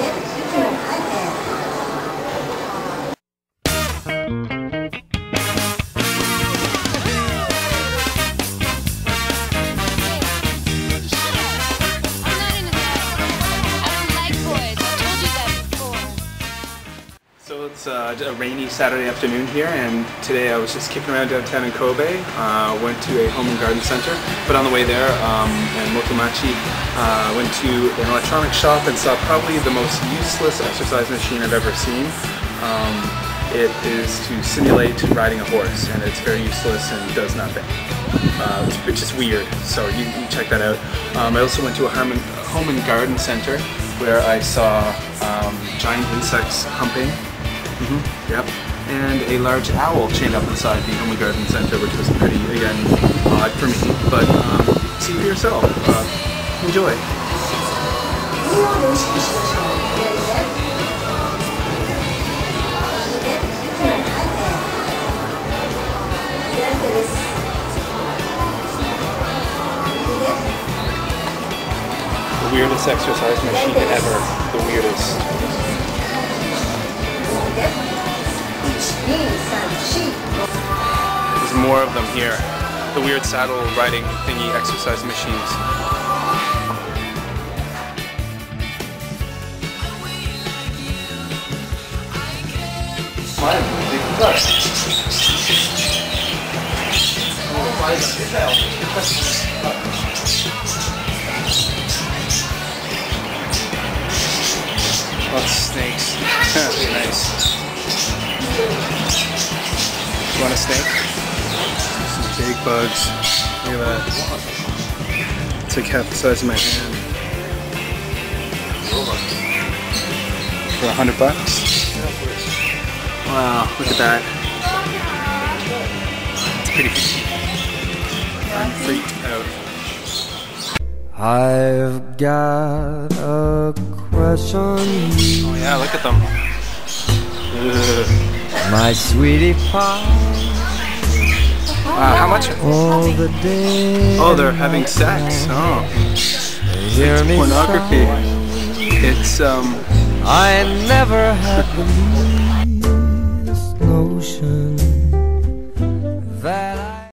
Yeah. So it's uh, a rainy Saturday afternoon here, and today I was just kicking around downtown in Kobe. Uh, went to a home and garden center, but on the way there, um, in Motomachi, uh, went to an electronic shop and saw probably the most useless exercise machine I've ever seen. Um, it is to simulate riding a horse, and it's very useless and does nothing. Uh, it's just weird, so you, check that out. Um, I also went to a and, home and garden center where I saw um, giant insects humping Mm-hmm. Yep. And a large owl chained up inside the Home Garden Center, which was pretty, again, odd for me. But um, see for yourself. Uh, enjoy. Weirdest exercise machine ever. The weirdest. There's more of them here. The weird saddle riding thingy exercise machines. Lots of nice. You want a snake? Some big bugs. Look at that. It's like half the size of my hand. For a hundred bucks? Wow, look at that. It's pretty I'm freaked out. I've got a crush on you, Oh yeah, look at them. My sweetie pie. Wow, how much? All the day. Oh, they're having sex. Oh, me pornography. It's um. I never had the least notion